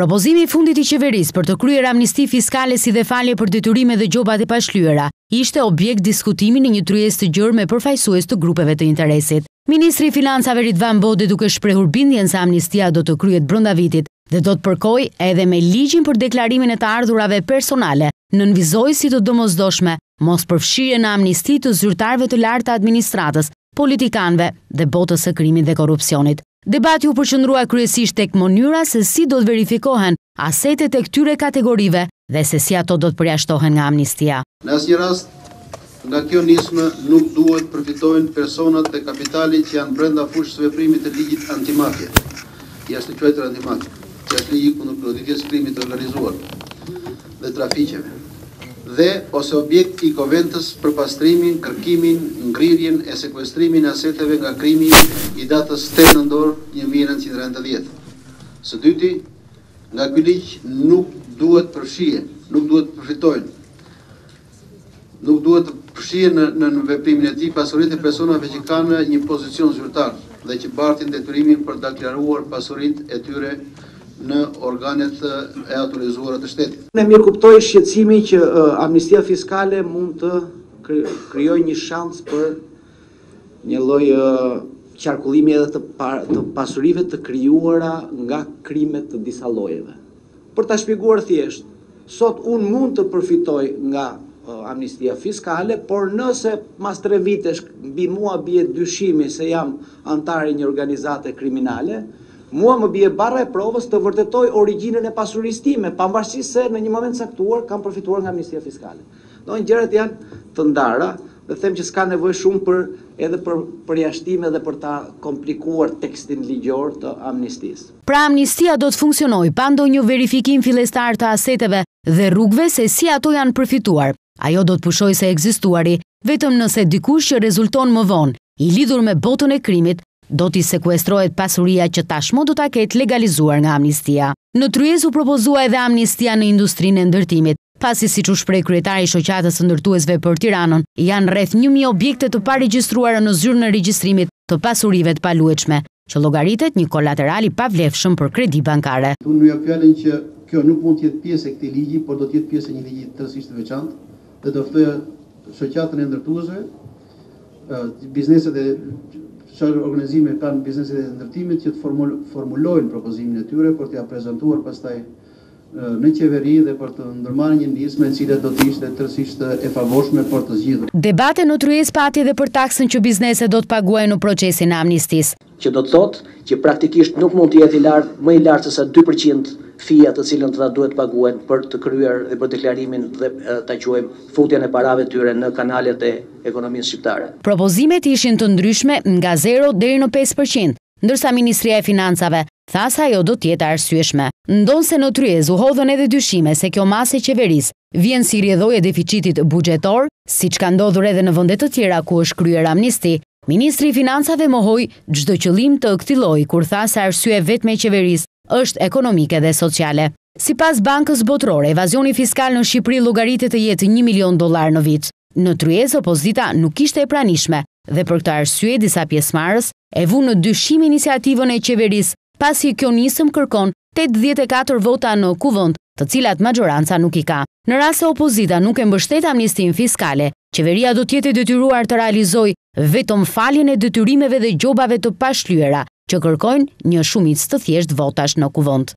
Propozimi i fundit i qeverisë për të kryer amnisti fiskale si dhe falje për detyrime dhe gjobat e pashlyera, ishte objekt diskutimi në një tryezë të gjërë me përfaqësues të grupeve të interesit. Ministri i Financave Ridvan Bode duke shprehur bindjen se amnistia do të kryhet brenda vitit dhe do të përkojë edhe me ligjin për deklarimin e të ardhurave personale, nënvizoi si të domosdoshme mospërfshirjen në amnisti të zyrtarëve të lartë të administratës, politikanëve dhe botës së krimit dhe korrupsionit. Debati u përqendrua kryesisht tek mënyra se si do të verifikohen asetet e këtyre kategorive dhe se si ato do të përjashtohen nga amnistia. Në asnjë rast nga kjo nismë nuk duhet përfitojnë personat dhe kapitali që janë brenda fushës së veprimit të ligjit antimafia, i ashtuquajtur antimafia, që është ligji për goditjen së krimit të organizuar. dhe trafiqeve, dhe, ose objekt i konventës për pastrimin, kërkimin, ngrirjen e sekuestrimin e aseteve nga krimi i datës tetë nëntor një mijë e nëntëqind e nëntëdhjetë. Së dyti, nga ky ligj nuk duhet përfshihen, nuk duhet përfitojnë, Nuk duhet të përfshihen nën veprimin e tij pasuritë e personave që kanë një pozicion zyrtar dhe që bartin detyrimin për të deklaruar pasuritë e tyre në organet e autorizuara të shtetit. Unë e mirëkuptoj shqetësimin që amnistia fiskale mund të krijojë një shans për një lloj qarkullimi edhe të pasurive të krijuara nga krime të disa llojeve. Për ta shpjeguar thjesht, sot unë mund të përfitoj nga amnistia fiskale, por nëse mas tre vitesh mbi mua bie dyshimi se jam anëtar i një organizate kriminale, mua më bie barra e provës të vërtetoj origjinën e pasurisë time, pavarësisht se në një moment të caktuar kam përfituar nga amnistia fiskale. Domethënë gjërat janë të ndara dhe them që s'ka nevojë shumë për edhe për përjashtime dhe për ta komplikuar tekstin ligjor të amnistisë. Pra amnistia do të funksionojë pa ndonjë verifikim fillestar të aseteve dhe rrugëve se si ato janë përfituar. Ajo do të pushojë së ekzistuari, vetëm nëse dikush që rezulton më vonë, i lidhur me botën e krimit, do t'i sekuestrohet pasuria që tashmë do ta ketë legalizuar nga amnistia. Në tryezë u propozua edhe amnistia në industrinë e ndërtimit, pasi siç u shpreh kryetari i Shoqatës së Ndërtuesve për Tiranën, janë rreth një mijë objekte të paregjistruara në zyrën e regjistrimit të pasurive të paluajtshme, që llogaritet një kolateral i pavlefshëm për kredi bankare. Unë ju jap fjalën që kjo nuk mund të jetë pjesë e këtij ligji, por do të jetë pjesë e një ligji tërësisht të veçantë dhe do ftoja shoqatën e ndërtuesve, bizneset e çfarë organizime kanë bizneset e ndërtimit që të formulojnë propozimin e tyre për t'ia prezantuar pastaj në Qeveri dhe për të ndërmarrë një nismë e cila do të ishte tërësisht e favorshme për të zgjidhur. Debate në tryezë pati edhe për taksën që bizneset do të paguajnë në procesin e amnistisë. Që do të thotë që praktikisht nuk mund të jetë i lartë, më i lartë se sa dy për qind fee-ja të cilën ata duhet të paguajnë për të kryer dhe për deklarimin dhe ta quajmë futjen e parave të tyre në kanalet e ekonomisë shqiptare. Propozimet ishin të ndryshme nga zero deri në pesë për qind. Ndërsa Ministria e Financave tha se ajo do të jetë e arsyeshme. Ndonëse në tryezë u hodhën edhe dyshime se kjo masë e qeverisë vjen si rrjedhojë e deficitit buxhetor, siç ka ndodhur edhe në vende të tjera ku është kryer amnisti, Ministri i Financave mohoi çdo qëllim të këtij lloji kur tha se arsye e vetme e qeverisë është ekonomike dhe sociale. Sipas Bankës Botërore, evazioni fiskal në Shqipëri llogaritet të jetë një milion dollarë në vit. Në tryezë opozita nuk ishte e pranishme dhe për këtë arsye disa pjesëmarrës e vunë në dyshim iniciativën e qeverisë pasi kjo nismë kërkon tetëdhjetë e katër vota në Kuvend të cilat maxhoranca nuk i ka. Në rast se opozita nuk e mbështet amnistinë fiskale, qeveria do të jetë e detyruar të realizojë vetëm faljen e detyrimeve dhe gjobave të pashlyera që kërkojnë një shumicë të thjeshtë votash në Kuvend.